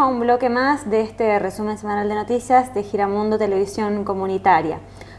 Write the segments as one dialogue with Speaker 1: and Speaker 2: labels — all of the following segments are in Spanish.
Speaker 1: a un bloque más de este resumen semanal de noticias de Giramundo Televisión Comunitaria.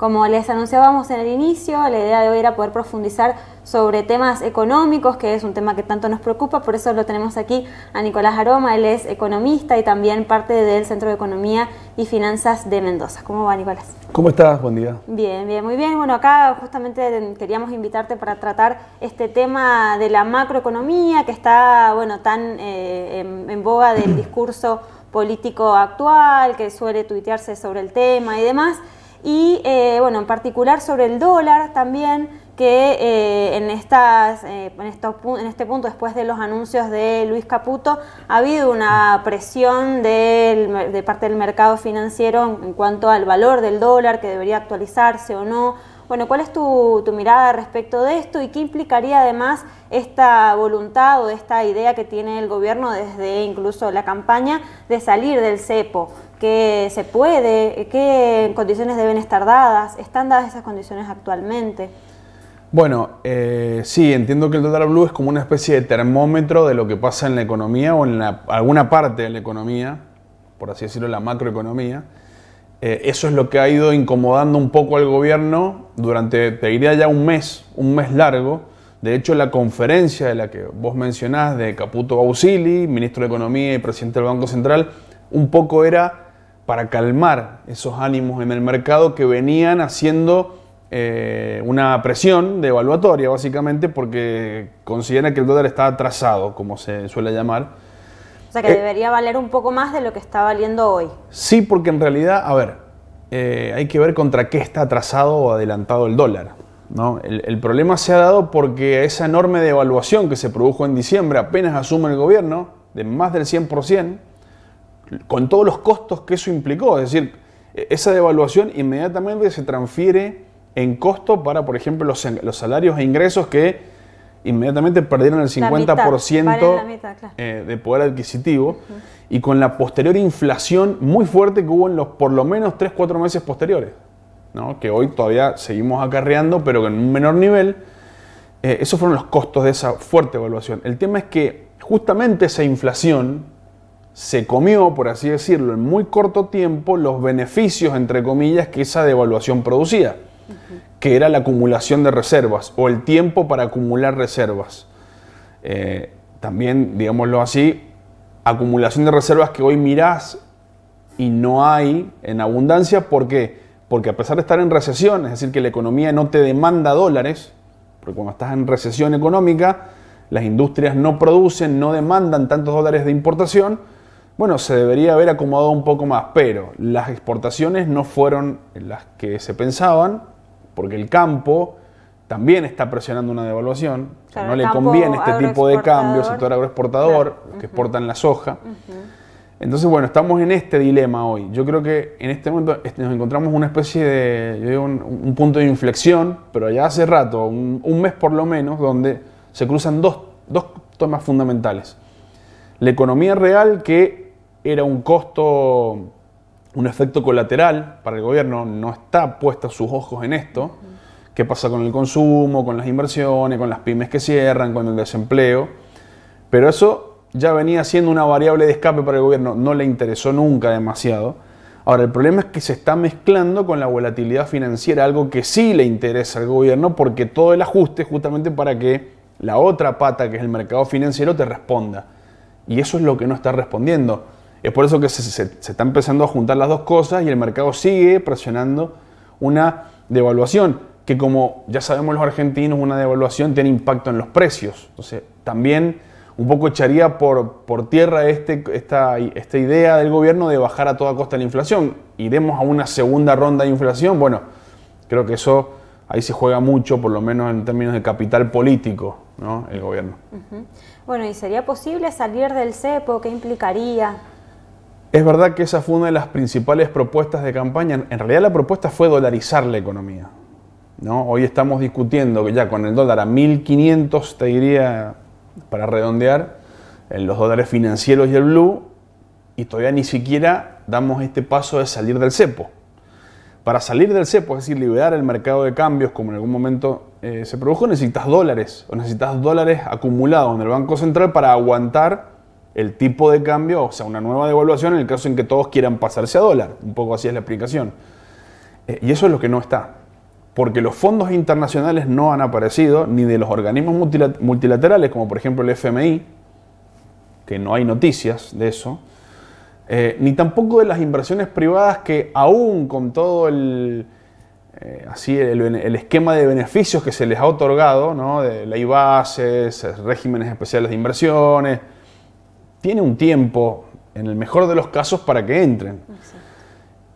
Speaker 1: Como les anunciábamos en el inicio, la idea de hoy era poder profundizar sobre temas económicos, que es un tema que tanto nos preocupa, por eso lo tenemos aquí a Nicolás Aroma, él es economista y también parte del Centro de Economía y Finanzas de Mendoza. ¿Cómo va Nicolás?
Speaker 2: ¿Cómo estás? Buen día.
Speaker 1: Bien, bien, muy bien. Bueno, acá justamente queríamos invitarte para tratar este tema de la macroeconomía que está, bueno, tan eh, en, en boga del discurso político actual, que suele tuitearse sobre el tema y demás y eh, bueno, en particular sobre el dólar también, que eh, en, estas, eh, en, en, este punto, después de los anuncios de Luis Caputo, ha habido una presión de parte del mercado financiero en, cuanto al valor del dólar, que debería actualizarse o no. Bueno, ¿cuál es tu, mirada respecto de esto y qué implicaría además esta voluntad o esta idea que tiene el gobierno desde incluso la campaña de salir del cepo? ¿Qué se puede? ¿Qué condiciones deben estar dadas? ¿Están dadas esas condiciones actualmente?
Speaker 2: Bueno, eh, sí, entiendo que el dólar blue es como una especie de termómetro de lo que pasa en la economía o en alguna parte de la economía, por así decirlo, la macroeconomía. Eh, eso es lo que ha ido incomodando un poco al gobierno durante, te diría ya un mes, un mes largo. De hecho, la conferencia de la que vos mencionás de Caputo Bausili, ministro de Economía y presidente del Banco Central, un poco era para calmar esos ánimos en el mercado que venían haciendo eh, una presión de evaluatoria, básicamente, porque consideran que el dólar está atrasado, como se suele llamar
Speaker 1: o sea que eh, debería valer un poco más de lo que está valiendo hoy.
Speaker 2: Sí, porque en realidad, a ver, eh, hay que ver contra qué está atrasado o adelantado el dólar. ¿no? El, problema se ha dado porque esa enorme devaluación que se produjo en diciembre, apenas asume el gobierno, de más del 100%, con todos los costos que eso implicó. Es decir, e, esa devaluación inmediatamente se transfiere en costo para, por ejemplo, los, los salarios e ingresos que inmediatamente perdieron el 50% eh, de poder adquisitivo y con la posterior inflación muy fuerte que hubo en los por lo menos 3-4 meses posteriores, ¿no? que hoy todavía seguimos acarreando, pero en un menor nivel. Eh, esos fueron los costos de esa fuerte evaluación. El tema es que justamente esa inflación se comió, por así decirlo, en muy corto tiempo los beneficios, entre comillas, que esa devaluación producía que era la acumulación de reservas o el tiempo para acumular reservas. Eh, también, digámoslo así, acumulación de reservas que hoy mirás y no hay en abundancia. ¿Por qué? Porque a pesar de estar en recesión, es decir, que la economía no te demanda dólares, porque cuando estás en recesión económica, las industrias no producen, no demandan tantos dólares de importación, bueno, se debería haber acomodado un poco más, pero las exportaciones no fueron las que se pensaban, porque el campo también está presionando una devaluación, no le conviene este tipo de cambios, sector agroexportador, que exportan la soja. Entonces, bueno, estamos en este dilema hoy. Yo creo que en este momento nos encontramos una especie de, un, punto de inflexión, pero ya hace rato, un, mes por lo menos, donde se cruzan dos, dos temas fundamentales. La economía real, que era un costo un efecto colateral para el gobierno, no está puesta sus ojos en esto. ¿Qué pasa con el consumo, con las inversiones, con las pymes que cierran, con el desempleo? Pero eso ya venía siendo una variable de escape para el gobierno, no le interesó nunca demasiado. Ahora, el problema es que se está mezclando con la volatilidad financiera, algo que sí le interesa al gobierno, porque todo el ajuste es justamente para que la otra pata, que es el mercado financiero, te responda. Y eso es lo que no está respondiendo. Es por eso que se, está empezando a juntar las dos cosas y el mercado sigue presionando una devaluación, que como ya sabemos los argentinos, una devaluación tiene impacto en los precios. Entonces, también un poco echaría por, por tierra este, esta, esta idea del gobierno de bajar a toda costa la inflación. Iremos a una segunda ronda de inflación. Bueno, creo que eso ahí se juega mucho, por lo menos en términos de capital político, ¿no? el gobierno.
Speaker 1: Bueno, ¿y sería posible salir del cepo? ¿Qué implicaría?
Speaker 2: Es verdad que esa fue una de las principales propuestas de campaña. En realidad la propuesta fue dolarizar la economía. ¿no? Hoy estamos discutiendo que ya con el dólar a 1.500, te diría, para redondear, en los dólares financieros y el blue, y todavía ni siquiera damos este paso de salir del cepo. Para salir del cepo, es decir, liberar el mercado de cambios, como en algún momento eh, se produjo, necesitas dólares, o necesitas dólares acumulados en el Banco Central para aguantar el tipo de cambio, o sea, una nueva devaluación en el caso en que todos quieran pasarse a dólar. Un poco así es la explicación. Eh, y eso es lo que no está. Porque los fondos internacionales no han aparecido, ni de los organismos multilaterales, como por ejemplo el FMI, que no hay noticias de eso, eh, ni tampoco de las inversiones privadas que aún con todo el, eh, así el, esquema de beneficios que se les ha otorgado, ¿no? de ley bases, regímenes especiales de inversiones, tiene un tiempo, en el mejor de los casos, para que entren.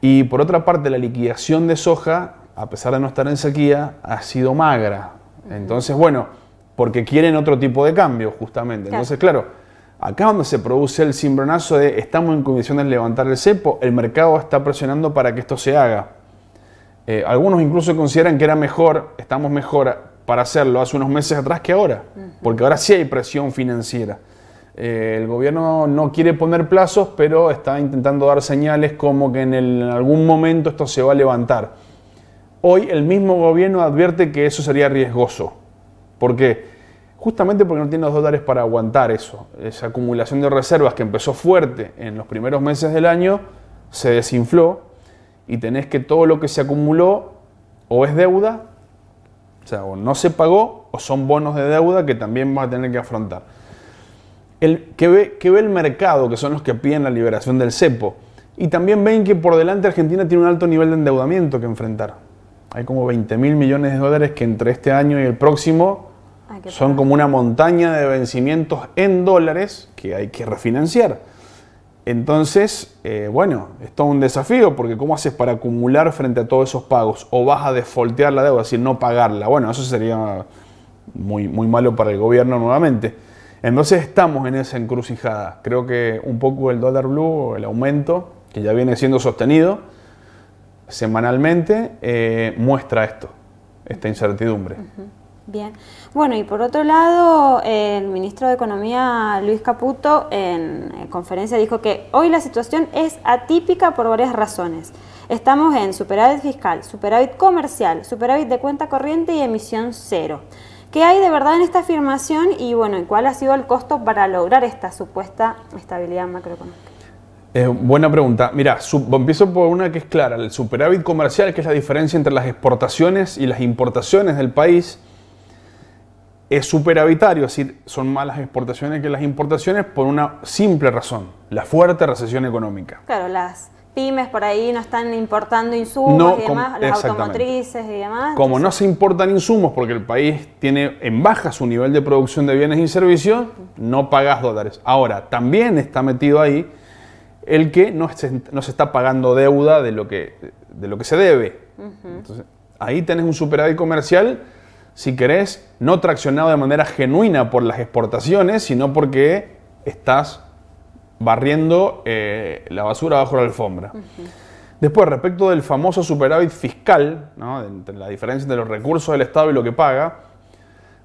Speaker 2: Y por otra parte, la liquidación de soja, a pesar de no estar en sequía, ha sido magra. Entonces, bueno, porque quieren otro tipo de cambio, justamente. Entonces, claro, acá donde se produce el cimbronazo de estamos en condiciones de levantar el cepo, el mercado está presionando para que esto se haga. Eh, algunos incluso consideran que era mejor, estamos mejor para hacerlo hace unos meses atrás que ahora, porque ahora sí hay presión financiera. Eh, el gobierno no quiere poner plazos, pero está intentando dar señales como que en, algún momento esto se va a levantar. Hoy el mismo gobierno advierte que eso sería riesgoso. ¿Por qué? Justamente porque no tiene los dólares para aguantar eso. Esa acumulación de reservas que empezó fuerte en los primeros meses del año se desinfló y tenés que todo lo que se acumuló o es deuda, o sea, o no se pagó, o son bonos de deuda que también vas a tener que afrontar el, que, ve, que ve el mercado, que son los que piden la liberación del cepo. Y también ven que por delante Argentina tiene un alto nivel de endeudamiento que enfrentar. Hay como 20 mil millones de dólares que entre este año y el próximo son como una montaña de vencimientos en dólares que hay que refinanciar. Entonces, eh, bueno, es todo un desafío porque ¿cómo haces para acumular frente a todos esos pagos? ¿O vas a desfoltear la deuda, es decir, no pagarla? Bueno, eso sería muy, muy malo para el gobierno nuevamente. Entonces estamos en esa encrucijada. Creo que un poco el dólar blue, el aumento, que ya viene siendo sostenido semanalmente, eh, muestra esto, esta incertidumbre.
Speaker 1: Bien. Bueno, y por otro lado, el ministro de Economía, Luis Caputo, en, conferencia dijo que hoy la situación es atípica por varias razones. Estamos en superávit fiscal, superávit comercial, superávit de cuenta corriente y emisión cero. ¿Qué hay de verdad en esta afirmación y bueno, cuál ha sido el costo para lograr esta supuesta estabilidad macroeconómica?
Speaker 2: Eh, buena pregunta. Mira, empiezo por una que es clara, el superávit comercial, que es la diferencia entre las exportaciones y las importaciones del país, es superavitario, es decir, son más las exportaciones que las importaciones por una simple razón, la fuerte recesión económica.
Speaker 1: Claro, las pymes por ahí no están importando insumos y demás, las automotrices y demás.
Speaker 2: Como no se importan insumos porque el país tiene en baja su nivel de producción de bienes y servicios, no pagas dólares. Ahora, también está metido ahí el que no se, no se está pagando deuda de lo que, de lo que se debe. Entonces, ahí tenés un superávit comercial, si querés, no traccionado de manera genuina por las exportaciones, sino porque estás barriendo eh, la basura bajo la alfombra. Después, respecto del famoso superávit fiscal, entre la diferencia entre los recursos del Estado y lo que paga,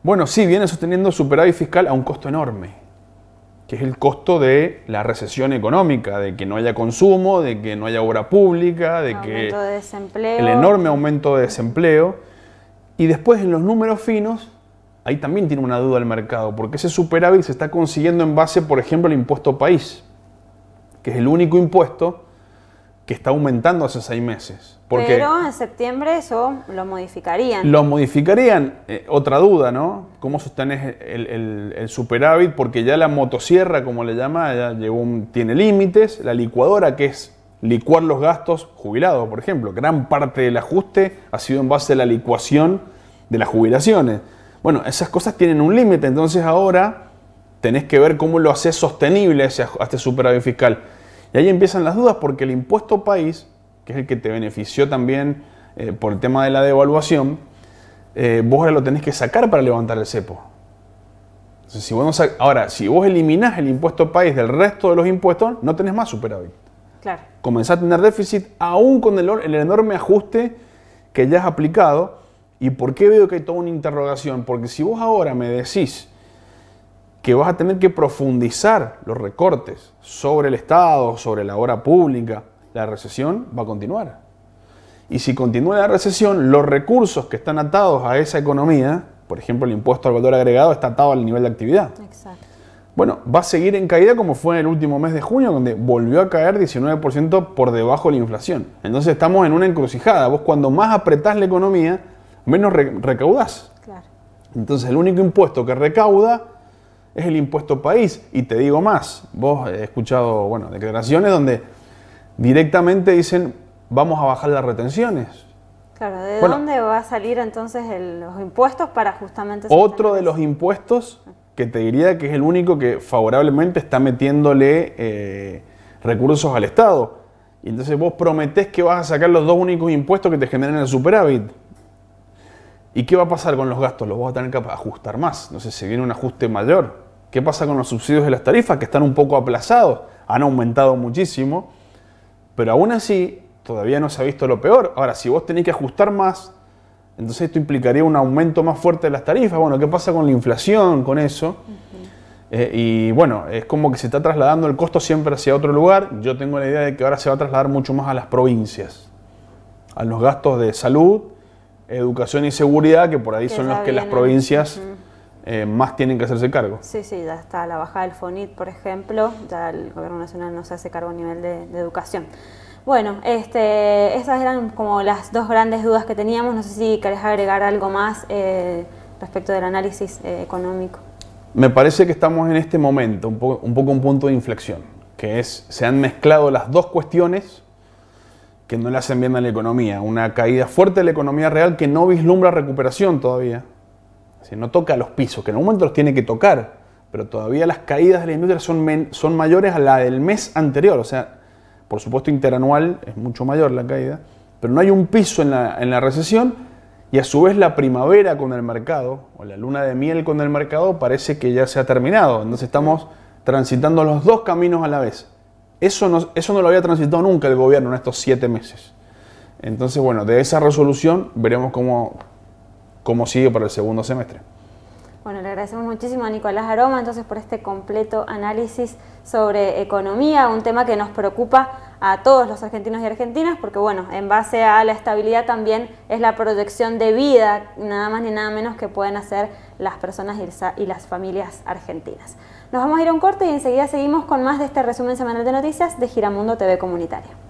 Speaker 2: bueno, sí, viene sosteniendo superávit fiscal a un costo enorme, que es el costo de la recesión económica, de que no haya consumo, de que no haya obra pública, de que el enorme aumento de desempleo. Y después en los números finos, ahí también tiene una duda el mercado, porque ese superávit se está consiguiendo en base, por ejemplo, al impuesto país que es el único impuesto que está aumentando hace seis meses.
Speaker 1: Pero en septiembre eso lo modificarían.
Speaker 2: Lo modificarían. Eh, otra duda, ¿no? ¿Cómo sostenes el, superávit? Porque ya la motosierra, como le llama, ya llegó tiene límites. La licuadora, que es licuar los gastos jubilados, por ejemplo. Gran parte del ajuste ha sido en base a la licuación de las jubilaciones. Bueno, esas cosas tienen un límite, entonces ahora tenés que ver cómo lo haces sostenible a este superávit fiscal. Y ahí empiezan las dudas porque el impuesto país, que es el que te benefició también eh, por el tema de la devaluación, eh, vos ahora lo tenés que sacar para levantar el cepo. si vos ahora, si vos eliminás el impuesto país del resto de los impuestos, no tenés más superávit.
Speaker 1: Claro.
Speaker 2: Comenzás a tener déficit aún con el, el enorme ajuste que ya has aplicado. ¿Y por qué veo que hay toda una interrogación? Porque si vos ahora me decís que vas a tener que profundizar los recortes sobre el Estado, sobre la obra pública, la recesión va a continuar. Y si continúa la recesión, los recursos que están atados a esa economía, por ejemplo el impuesto al valor agregado, está atado al nivel de actividad. Exacto. bueno, va a seguir en caída como fue en el último mes de junio, donde volvió a caer 19% por debajo de la inflación. Entonces estamos en una encrucijada. Vos cuando más apretás la economía, menos recaudás. Entonces el único impuesto que recauda es el impuesto país. Y te digo más, vos he escuchado bueno, declaraciones donde directamente dicen vamos a bajar las retenciones.
Speaker 1: Claro, ¿de dónde va a salir entonces los impuestos para justamente...
Speaker 2: Otro de los impuestos que te diría que es el único que favorablemente está metiéndole eh, recursos al Estado. Y entonces vos prometés que vas a sacar los dos únicos impuestos que te generan el superávit. ¿Y qué va a pasar con los gastos? Los vas a tener que ajustar más. No sé, si viene un ajuste mayor. ¿Qué pasa con los subsidios de las tarifas que están un poco aplazados? Han aumentado muchísimo. Pero aún así, todavía no se ha visto lo peor. Ahora, si vos tenés que ajustar más, entonces esto implicaría un aumento más fuerte de las tarifas. Bueno, ¿qué pasa con la inflación, con eso? Eh, y bueno, es como que se está trasladando el costo siempre hacia otro lugar. Yo tengo la idea de que ahora se va a trasladar mucho más a las provincias, a los gastos de salud, educación y seguridad, que por ahí son los que las provincias eh, más tienen que hacerse cargo.
Speaker 1: Sí, sí, ya está la bajada del FONIT, por ejemplo, ya el gobierno nacional no se hace cargo a nivel de educación. Bueno, este, esas eran como las dos grandes dudas que teníamos. No sé si querés agregar algo más eh, respecto del análisis eh, económico.
Speaker 2: Me parece que estamos en este momento, un poco, un poco un punto de inflexión, que es, se han mezclado las dos cuestiones que no le hacen bien a la economía. Una caída fuerte de la economía real que no vislumbra recuperación todavía. Si no toca los pisos, que en un momento los tiene que tocar, pero todavía las caídas de la industria son, son mayores a la del mes anterior. O sea, por supuesto, interanual es mucho mayor la caída, pero no hay un piso en la, recesión y a su vez la primavera con el mercado, o la luna de miel con el mercado, parece que ya se ha terminado. Entonces estamos transitando los dos caminos a la vez. Eso no, eso no lo había transitado nunca el gobierno en estos siete meses. Entonces, bueno, de esa resolución veremos cómo, cómo sigue para el segundo semestre.
Speaker 1: Bueno, le agradecemos muchísimo a Nicolás Aroma entonces por este completo análisis sobre economía, un tema que nos preocupa a todos los argentinos y argentinas, porque bueno, en base a la estabilidad también es la proyección de vida, nada más ni nada menos que pueden hacer las personas y las familias argentinas. Nos vamos a ir a un corte y enseguida seguimos con más de este resumen semanal de noticias de Giramundo TV Comunitario.